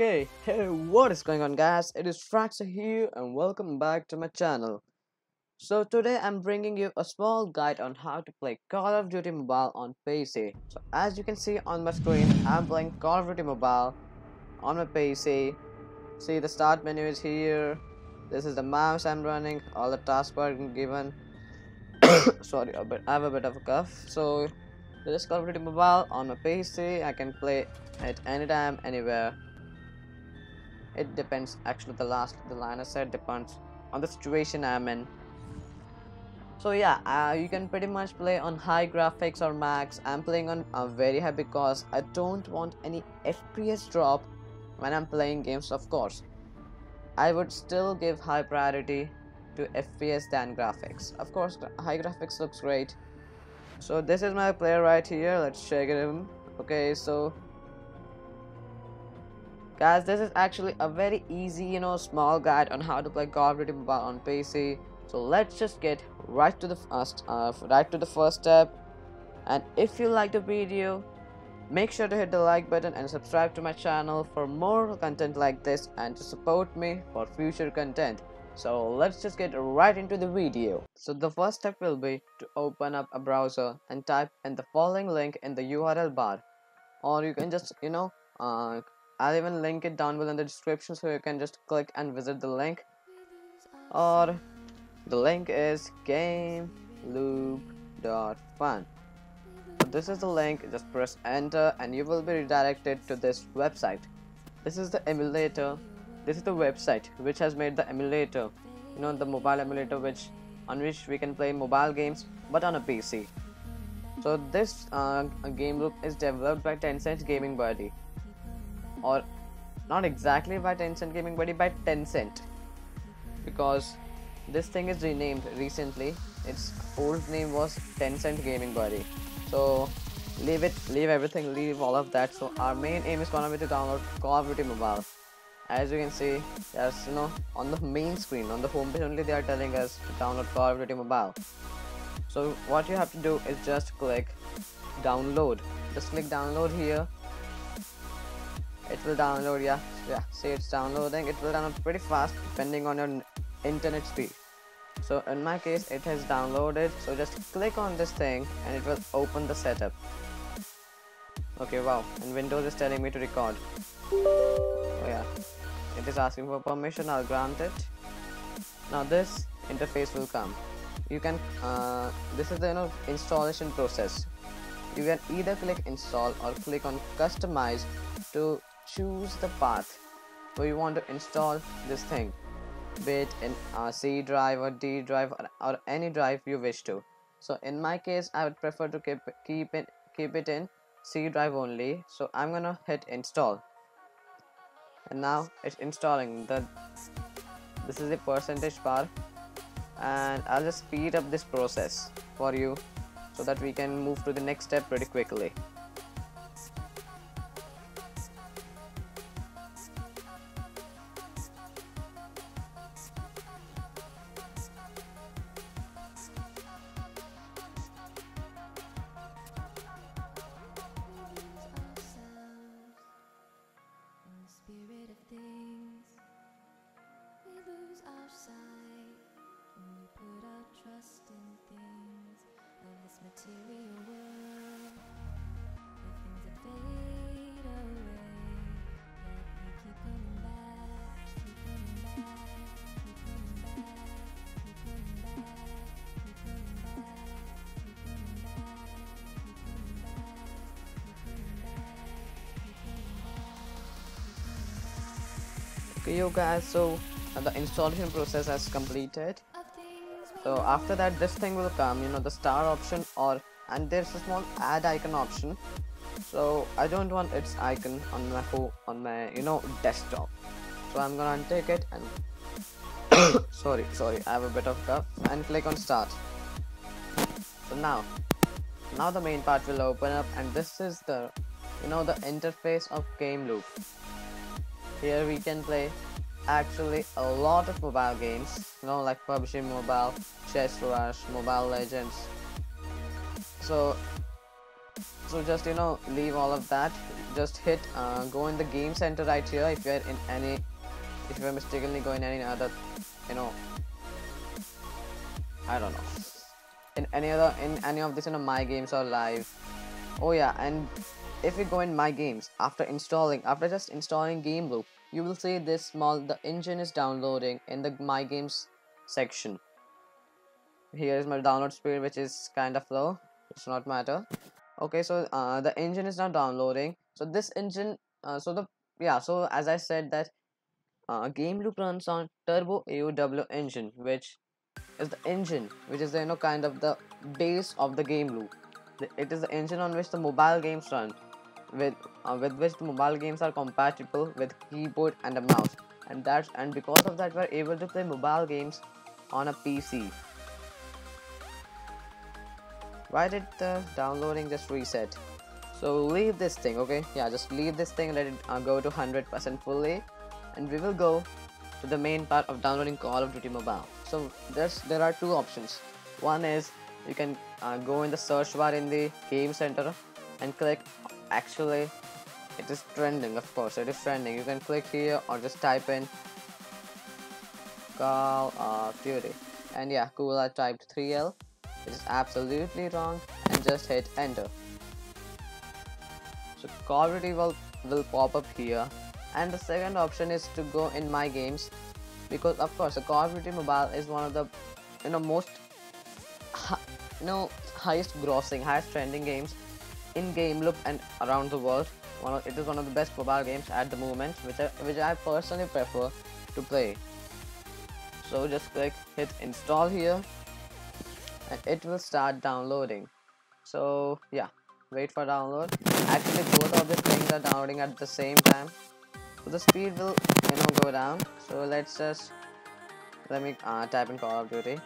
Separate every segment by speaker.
Speaker 1: Okay, hey, what is going on guys? It is Fragster here and welcome back to my channel. So today I'm bringing you a small guide on how to play Call of Duty Mobile on PC. So as you can see on my screen, I'm playing Call of Duty Mobile on my PC. See the start menu is here. This is the mouse I'm running. All the tasks are given. Sorry, I have a bit of a cough. So this is Call of Duty Mobile on my PC. I can play it anytime, anywhere it depends actually the last the line I said depends on the situation I'm in. So yeah uh, you can pretty much play on high graphics or max. I'm playing on uh, very high because I don't want any FPS drop when I'm playing games of course. I would still give high priority to FPS than graphics. Of course high graphics looks great. So this is my player right here. Let's check it in okay so guys this is actually a very easy you know small guide on how to play God of Duty Mobile on PC so let's just get right to the first uh, right to the first step. And if you like the video make sure to hit the like button and subscribe to my channel for more content like this and to support me for future content. So let's just get right into the video. So the first step will be to open up a browser and type in the following link in the url bar. Or you can just you know uh, I'll even link it down below in the description so you can just click and visit the link. Or the link is gameloop.fun this is the link just press enter and you will be redirected to this website. This is the emulator this is the website which has made the emulator you know the mobile emulator which on which we can play mobile games but on a PC so this uh, game loop is developed by Tencent Gaming Buddy or not exactly by Tencent Gaming Buddy by Tencent because this thing is renamed recently. Its old name was Tencent Gaming Buddy. So leave it leave everything leave all of that. So our main aim is gonna be to download Call of Duty Mobile. As you can see yes you know on the main screen on the home page only they are telling us to download Call of Duty Mobile. So what you have to do is just click download. Just click download here it will download yeah. Yeah see it's downloading it will download pretty fast depending on your internet speed. So in my case it has downloaded so just click on this thing and it will open the setup. Okay wow and windows is telling me to record. Oh yeah. It is asking for permission i'll grant it. Now this interface will come. You can uh, this is the you know installation process. You can either click install or click on customize to choose the path. Where you want to install this thing be it in a C drive or D drive or, or, any drive you wish to. So in my case I would prefer to keep keep it keep it in C drive only. So I'm gonna hit install. And now it's installing the this is the percentage bar. And I'll just speed up this process for you so that we can move to the next step pretty quickly Okay, you guys. So uh, the installation process has completed. So after that this thing will come you know the star option or and there's a small add icon option. So I don't want its icon on my phone on my you know desktop. So I'm gonna untick it and sorry sorry I have a bit of cough and click on start. So now now the main part will open up and this is the you know the interface of game loop here we can play actually a lot of mobile games you know like PUBG Mobile, Chess Rush, Mobile Legends. So so just you know leave all of that. Just hit uh, go in the game center right here if you're in any if you're mistakenly going any other you know I don't know. In any other in any of this you know my games or live. Oh yeah and if you go in my games after installing after just installing game loop you will see this small the engine is downloading in the my games section. Here is my download speed which is kind of low. It's not matter. Okay so uh, the engine is now downloading. So this engine uh, so the yeah so as i said that uh, game loop runs on turbo aow engine which is the engine which is the, you know kind of the base of the game loop. It is the engine on which the mobile games run with uh, with which the mobile games are compatible with keyboard and a mouse. And that's and because of that we're able to play mobile games on a pc why did the downloading just reset? So leave this thing okay? Yeah just leave this thing let it uh, go to 100% fully. And we will go to the main part of downloading call of duty mobile. So there's there are two options. One is you can uh, go in the search bar in the game center and click actually it is trending of course it is trending. You can click here or just type in call of duty. And yeah cool i typed 3l it is absolutely wrong and just hit enter. So call of duty will will pop up here. And the second option is to go in my games because of course the call of duty mobile is one of the you know most you know highest grossing highest trending games in game loop and around the world. One of, it is one of the best mobile games at the moment which I, which I personally prefer to play. So just click hit install here and it will start downloading. So yeah wait for download. Actually both of the things are downloading at the same time. So the speed will you know go down. So let's just let me uh, type in call of duty.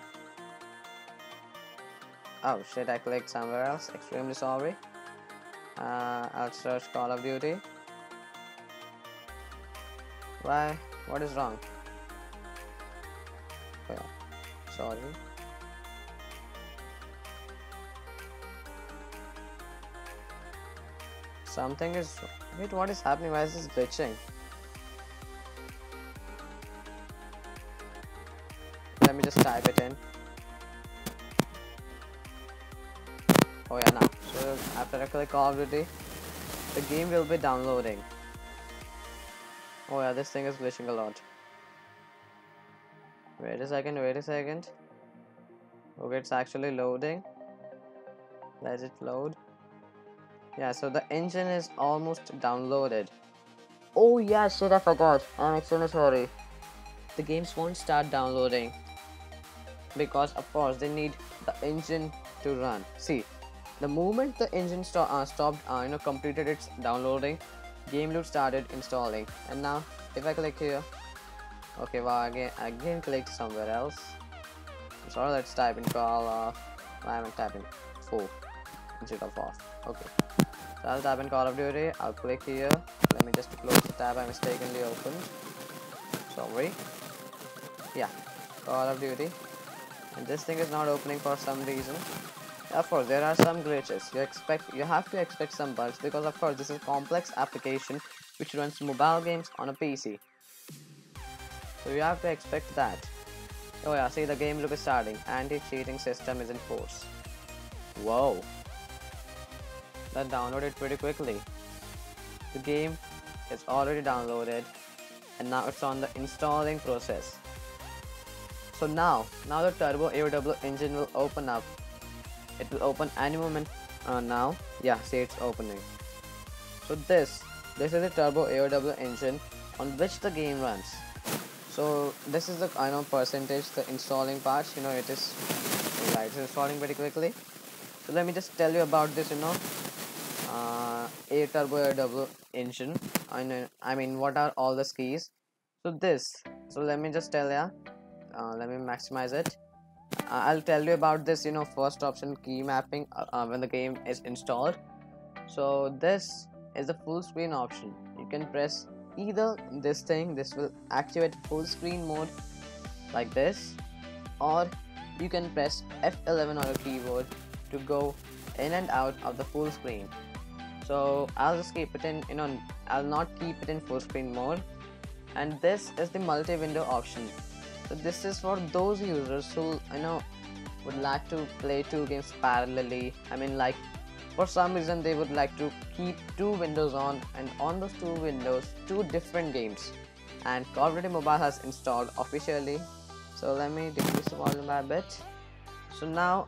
Speaker 1: Oh shit i clicked somewhere else. Extremely sorry uh, i'll search call of duty why what is wrong oh, sorry Something is. Wait, what is happening? Why is this glitching? Let me just type it in. Oh yeah, now. After I click already, the game will be downloading. Oh yeah, this thing is glitching a lot. Wait a second, wait a second. Okay, it's actually loading. Let it load. Yeah, so the engine is almost downloaded. Oh yeah, shit, I forgot. I'm extremely sorry. The games won't start downloading because, of course, they need the engine to run. See, the moment the engine sto- uh, stopped, uh, you know, completed its downloading, game loop started installing. And now, if I click here, okay, well, again, again, click somewhere else. I'm sorry, let's type in call of. I haven't typed in four instead of off. Okay. So I'll type in Call of Duty. I'll click here. Let me just close the tab I mistakenly opened. Sorry. Yeah, Call of Duty. And this thing is not opening for some reason. Of course, there are some glitches. You expect, you have to expect some bugs because, of course, this is a complex application which runs mobile games on a PC. So you have to expect that. Oh yeah, see the game loop is starting. Anti-cheating system is in force. Whoa that downloaded pretty quickly. The game is already downloaded and now it's on the installing process. So now, now the Turbo AOW engine will open up. It will open any moment uh, now. Yeah, see it's opening. So this, this is the Turbo AOW engine on which the game runs. So this is the I know percentage, the installing part. You know it is right, it's installing very quickly. So let me just tell you about this. You know, uh, a turbo AW engine. I know. I mean, what are all the keys? So this. So let me just tell ya. Uh, let me maximize it. I'll tell you about this. You know, first option key mapping uh, uh, when the game is installed. So this is the full screen option. You can press either this thing. This will activate full screen mode like this, or you can press F11 on your keyboard to go in and out of the full screen so I'll just keep it in you know I'll not keep it in full screen mode and this is the multi-window option so this is for those users who you know would like to play two games parallelly. I mean like for some reason they would like to keep two windows on and on those two windows two different games. And Duty Mobile has installed officially. So let me decrease the volume a bit. So now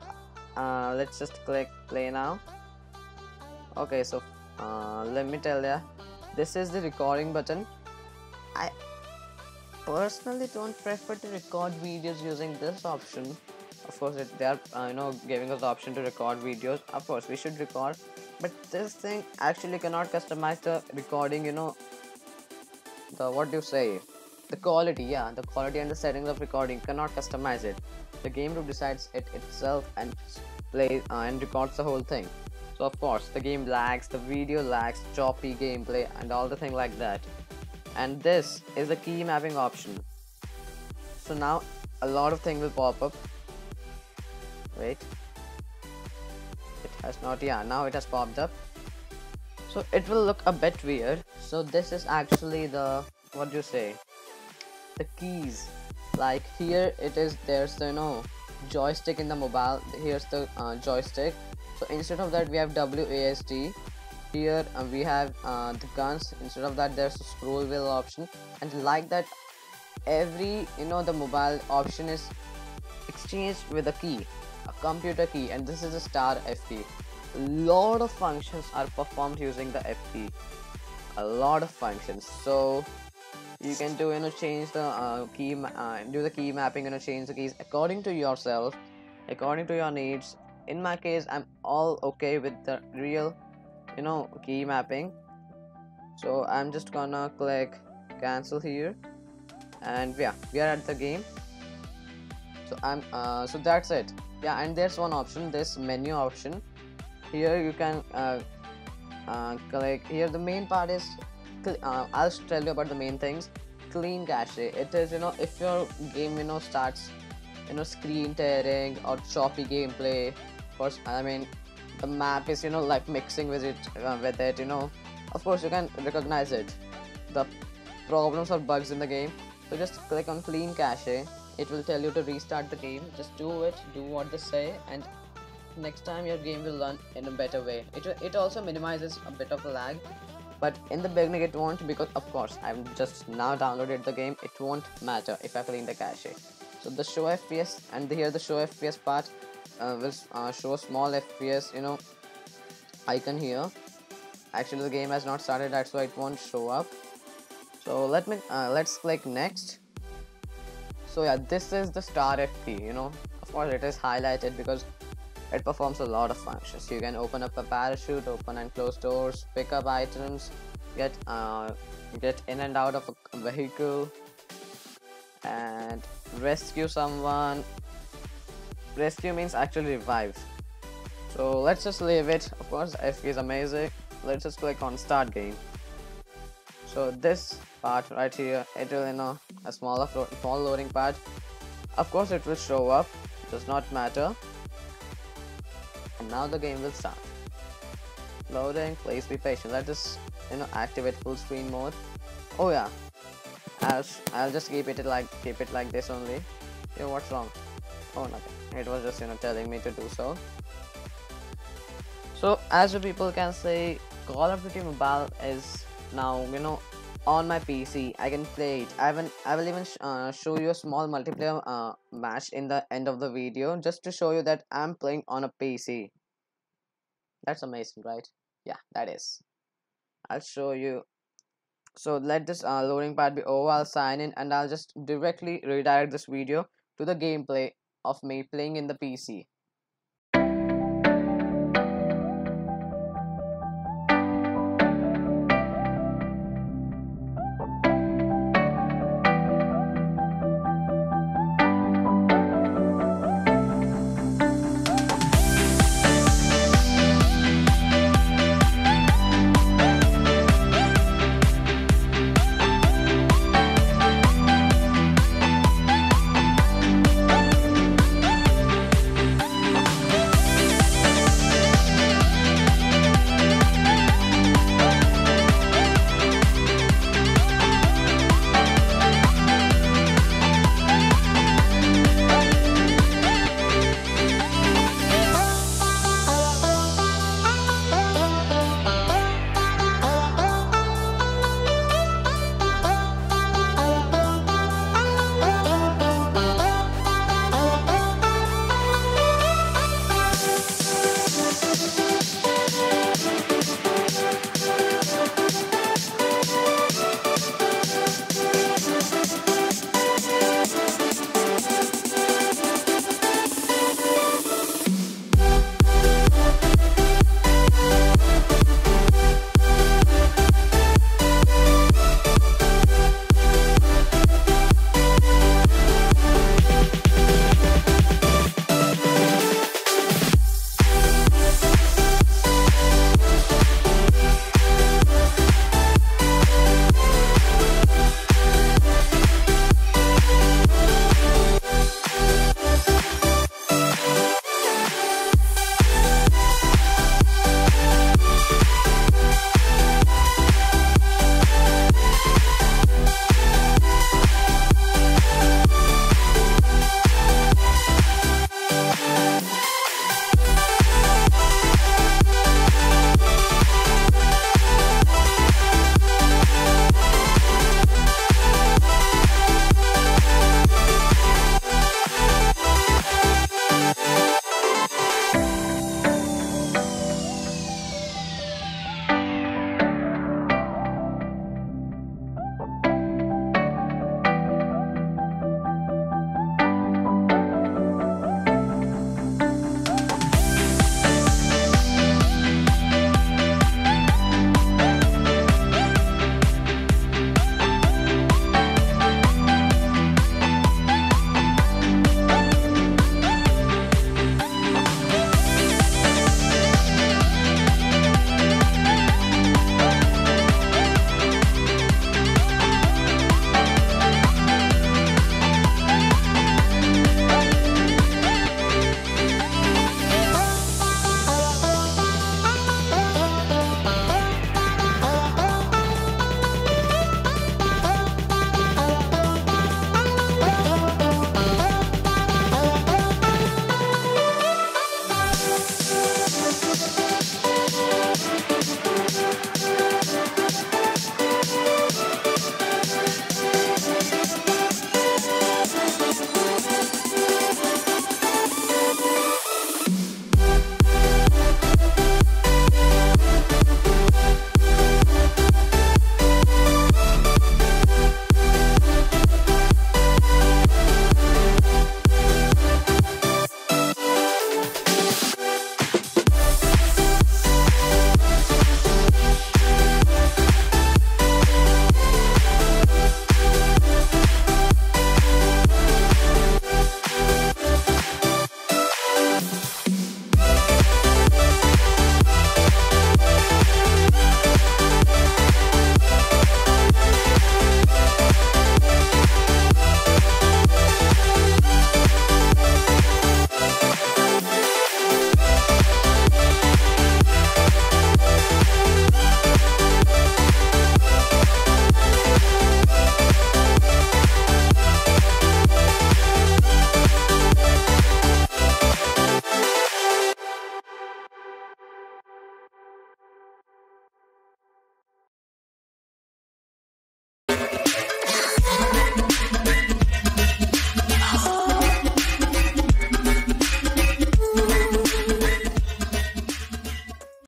Speaker 1: uh, let's just click play now. Okay so uh, let me tell ya this is the recording button. I personally don't prefer to record videos using this option. Of course it, they are uh, you know giving us the option to record videos of course we should record. But this thing actually cannot customize the recording you know the what do you say? The quality yeah the quality and the settings of recording cannot customize it. The game group decides it itself and plays uh, and records the whole thing. So of course the game lags the video lags choppy gameplay and all the thing like that and this is the key mapping option. So now a lot of things will pop up. Wait. It has not yeah now it has popped up. So it will look a bit weird. So this is actually the what do you say? The keys. Like here it is there's the you know joystick in the mobile. Here's the uh, joystick. So instead of that we have WASD here we have uh, the guns. Instead of that there's a scroll wheel option. And like that every you know the mobile option is exchanged with a key a computer key. And this is a star FP A lot of functions are performed using the FP a lot of functions. So you can do you know change the uh, key uh, do the key mapping you know change the keys according to yourself according to your needs. In my case i'm all okay with the real you know key mapping. So i'm just gonna click cancel here. And yeah we are at the game. So i'm uh, so that's it. Yeah and there's one option this menu option. Here you can uh, uh, click here the main part is uh, I'll tell you about the main things. Clean cache. It is you know if your game you know starts you know screen tearing or choppy gameplay course I mean the map is you know like mixing with it uh, with it you know. Of course you can recognize it. The problems or bugs in the game. So just click on clean cache. It will tell you to restart the game. Just do it do what they say and next time your game will run in a better way. It, it also minimizes a bit of lag but in the beginning it won't because of course I've just now downloaded the game. It won't matter if I clean the cache. So the show FPS and here the show FPS part uh, will uh, show small FPS you know icon here actually the game has not started that's why it won't show up so let me uh, let's click next so yeah this is the star FP you know of course it is highlighted because it performs a lot of functions. You can open up a parachute, open and close doors, pick up items, get uh, get in and out of a vehicle, and rescue someone. Rescue means actually revive. So let's just leave it. Of course, FP is amazing. Let's just click on start game. So this part right here, it will you know a smaller small loading part. Of course, it will show up. Does not matter and now the game will start loading please be patient let us you know activate full screen mode oh yeah I'll, I'll just keep it like keep it like this only yo what's wrong oh nothing it was just you know telling me to do so so as the people can say Call of Duty Mobile is now you know on my PC. I can play it. I will I will even sh uh, show you a small multiplayer uh, match in the end of the video just to show you that I'm playing on a PC. That's amazing, right? Yeah, that is. I'll show you. So let this uh, loading part be over. I'll sign in and I'll just directly redirect this video to the gameplay of me playing in the PC.